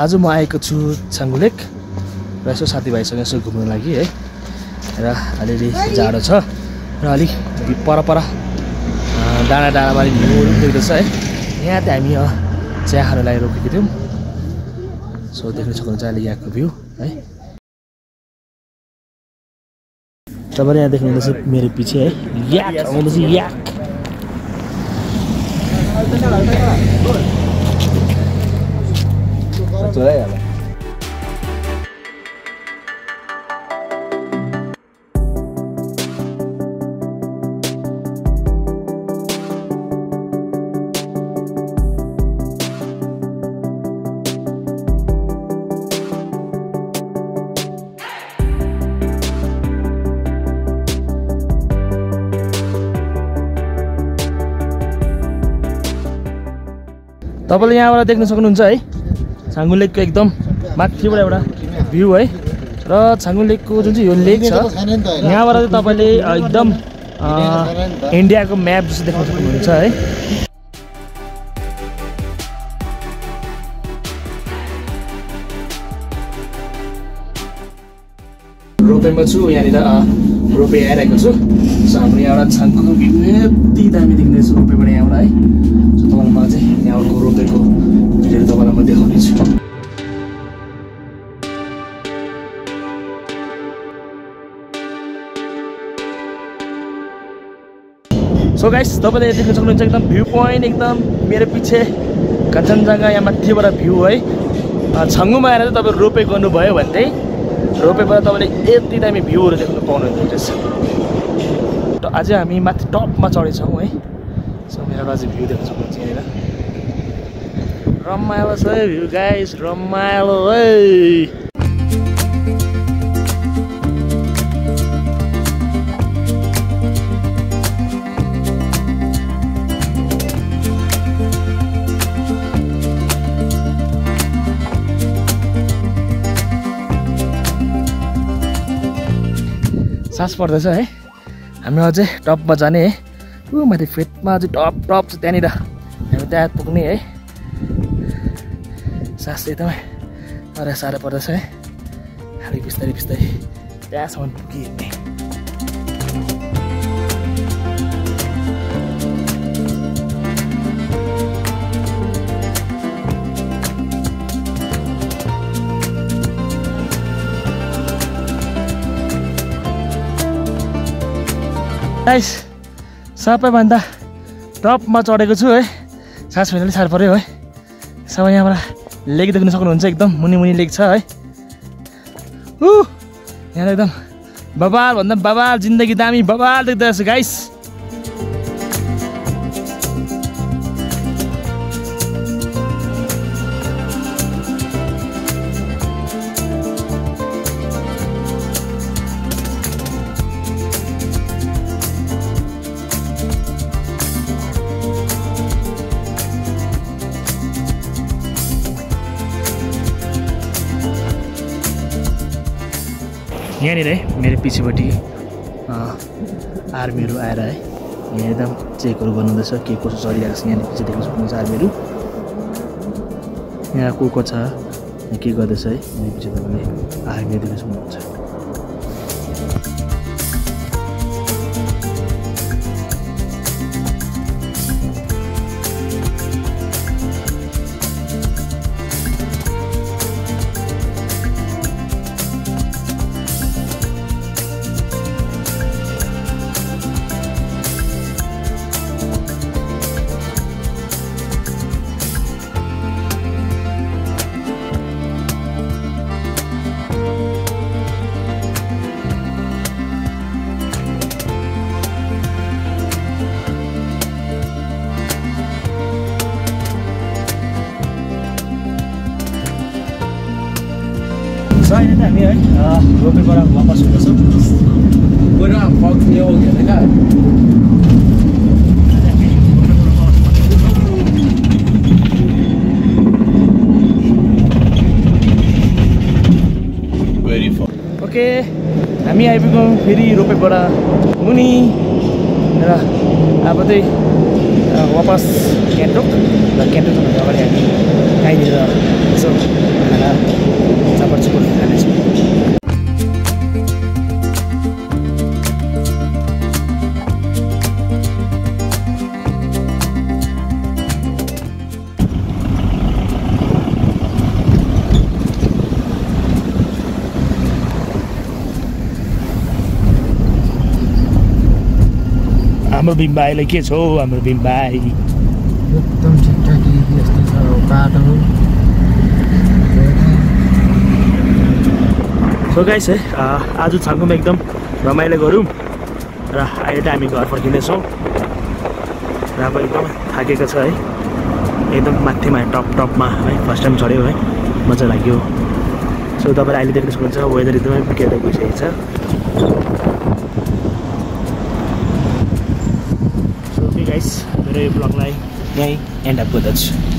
आज म आएको छु छाङ्गु लेक र यसो साथीभाइसँग यसो घुम्नु लागि है। र अलिअलि जाडो छ र अलिक भि- पर डाँडा डाँडामा अलिक पनि देख्दैछ है। यहाँ चाहिँ हामी चिया खानु लागि रोकेको थियौँ। सो देख्न सक्नुहुन्छ अहिले यहाँको भ्यू है। तपाईँले यहाँ देख्नुहुँदैछ मेरो पछि है। याक आउँदैछ याक। तपाईँले यहाँबाट देख्न सक्नुहुन्छ है। छाङ्गु लेकको एकदम माथिबाट एउटा भ्यू है। र छाङ्गु लेकको जुन चाहिँ यो लेक छ यहाँबाट चाहिँ तपाईँले एकदम इन्डियाको म्याप जस्तो देख्न सक्नुहुन्छ है। रोपेमा छु यहाँनिर रोपे आइरहेको छु। सो हाम्रो यहाँबाट भ्यू यति दामी देख्दैछ रोपेबाट यहाँबाट है। सो तपाईँलाई म चाहिँ यहाँको रोपेको भिडियोहरू तपाईँलाई म देखाउनेछु सो गाइस तपाईँले देख्न सक्नुहुन्छ एकदम भ्यू पोइन्ट एकदम मेरो पछि कञ्चनजङ्घा यहाँ माथिबाट भ्यू है। छङ्गुमा आएर चाहिँ तपाईँ रोपे गर्नुभयो भने चाहिँ रोपेबाट तपाईँले यति दामी भ्यूहरू देख्नु पाउनुहुँदो रहेछ अझै हामी माथि टपमा चढेछौँ है। सो मेरो अझै भ्यू देख्न सक्नुहुन्छ यहाँनिर। रमाइलो छ है भ्यू गाइस रमाइलो है। सास पर्दैछ है? हामी अझै टपमा जाने है? ऊ माथि फेदमा अझै टप टप छ त्यहाँनिर। हामी त्यहाँ पुग्ने है? सास एकदमै तर साह्रो पर्दैछ है? अलिक बिस्तारै बिस्तारै त्यहाँसम्म पुगिने गाइस सबैभन्दा टपमा चढेको छु है। सास फेर्न साह्रो पऱ्यो है। सबै यहाँबाट लेक देख्न सक्नुहुन्छ एकदम मुनि मुनि लेक छ है। ऊ यहाँ एकदम बबाल भन्दा बबाल जिन्दगी दामी बबाल देख्दैछ गाइस यहाँनिर है मेरो पछिपट्टि आर्मीहरू आएर है यहाँ एकदम चेकहरू गर्नुहुँदैछ के कसो चलिरहेको छ यहाँनिर पछि देख्न सक्नुहुन्छ आर्मीहरू। यहाँ को को छ के गर्दैछ है यहाँ पछि तपाईँले आर्मीहरू देख्न सक्नुहुन्छ। हामी है रोपेबाट वापस हुँदैछौँ। ओके हामी आइपुग्यौँ फेरि रोपेबाट मुनि। र अब चाहिँ वापस गान्तोक र गान्तोक जानुभन्दा अगाडि हामी कहीँनिर यसो खाना चापर चुपर खानेछौँ। हाम्रो बिम्बाईलाई के छ हौ? हाम्रो बिम्बाई एकदम ठिकठाक यस्तो छ बाटो। सो गाइस है आज छाङ्गुमा एकदम रमाइलो गरौँ र अहिले त हामी घर फर्किँदैछौँ। र अब एकदम थाकेको छ है। एकदम माथिमा टप टपमा है फर्स्ट टाइम चढ्यो है। मजा लाग्यो। सो तपाईँले अहिले देख्न सक्नुहुन्छ वेदर एकदमै बिग्रेर गइसकेको छ सो ओके गाइस मेरो यो ब्लगलाई यहीँ एन्ड अप गर्दछु